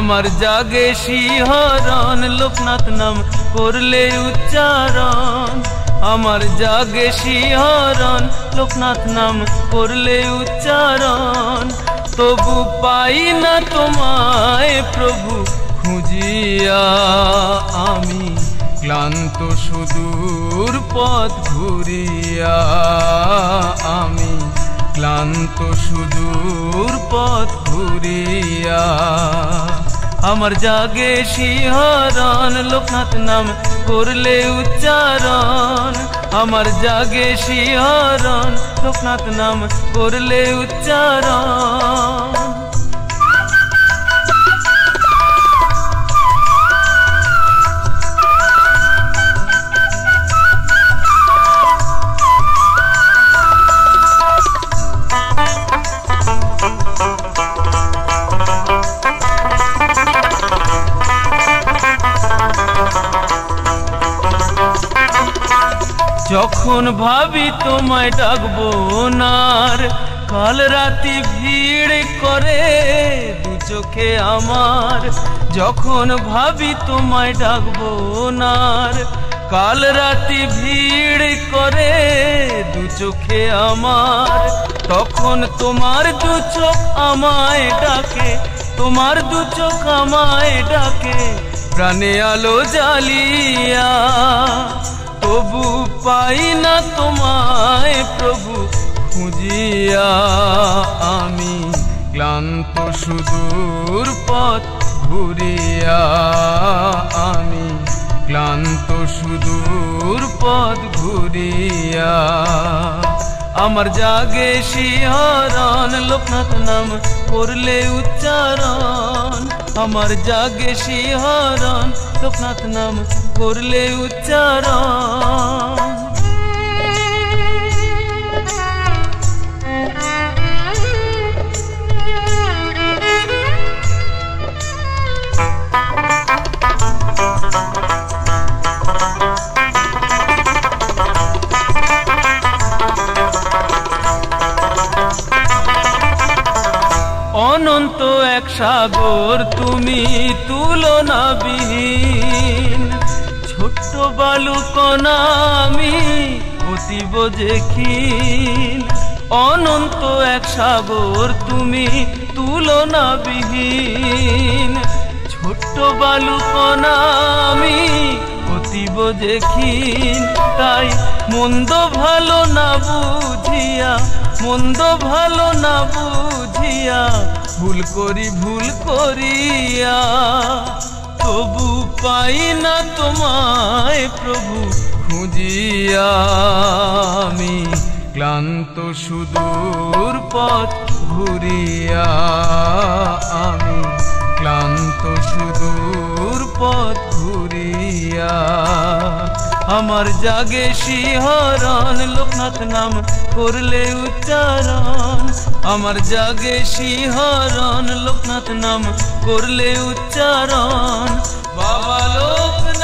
আমার জাগে শিহরণ, লোকনাথ নাম করলে উচ্চারণ। আমার জাগে শিহরণ, লোকনাথ নাম করলে উচ্চারণ। তবু পাই না তোমায় প্রভু খুঁজিয়া আমি, ক্লান্ত সুদূর পথ ঘুরিয়া আমি, ক্লান্ত সুদূর পথ ঘুরিয়া আমার জাগে শিহরণ লোকনাথ নাম করলে উচ্চারণ আমার জাগে শিহরণ লোকনাথ নাম করলে উচ্চারণ যখন ভাবি তোমায় ডাকবো নার কাল রাতি ভিড় করে দু চোখে আমার। যখন ভাবি তোমায় ডাকবো নার কাল রাতি ভিড় করে দু চোখে আমার। তখন তোমার দু চোখ আমায় ডাকে, তোমার দু চোখ আমায় ডাকে। প্রাণে আলো জ্বালিয়া পাই না তোমায় প্রভু, খুঁজিয়া আমি ক্লান্ত সুদূর পথ ঘুরিয়া আমি ক্লান্ত সুদূর পথ ঘুরিয়া। আমার জাগে শিহরণ, লোকনাথ নাম করলে উচ্চারণ। আমার জাগে শিহরণ, লোকনাথ নাম করলে উচ্চারণ। সাগর তুমি তুলনাবিহীন। ছোট্ট বালুকণা আমি অতীব দেখিন অনন্ত এক সাগর তুমি তুলনাবিহীন। ছোট্ট বালুকণা আমি অতীব দেখিন তাই মন্দ ভালো না বুঝিয়া, মন্দ ভালো না বুঝিয়া ভুল করি, ভুল করিয়া তবু পাই না তোমায় প্রভু খুঁজিয়া। আমি ক্লান্ত সুদূর পথ ঘুরিয়া, আমি ক্লান্ত সুদূর পথ ঘুরিয়া। আমার জাগে শিহরণ, লোকনাথ নাম করলে উচ্চারণ আমার জাগে শিহরণ লোকনাথ নাম করলে উচ্চারণ। বাবা লোকনাথ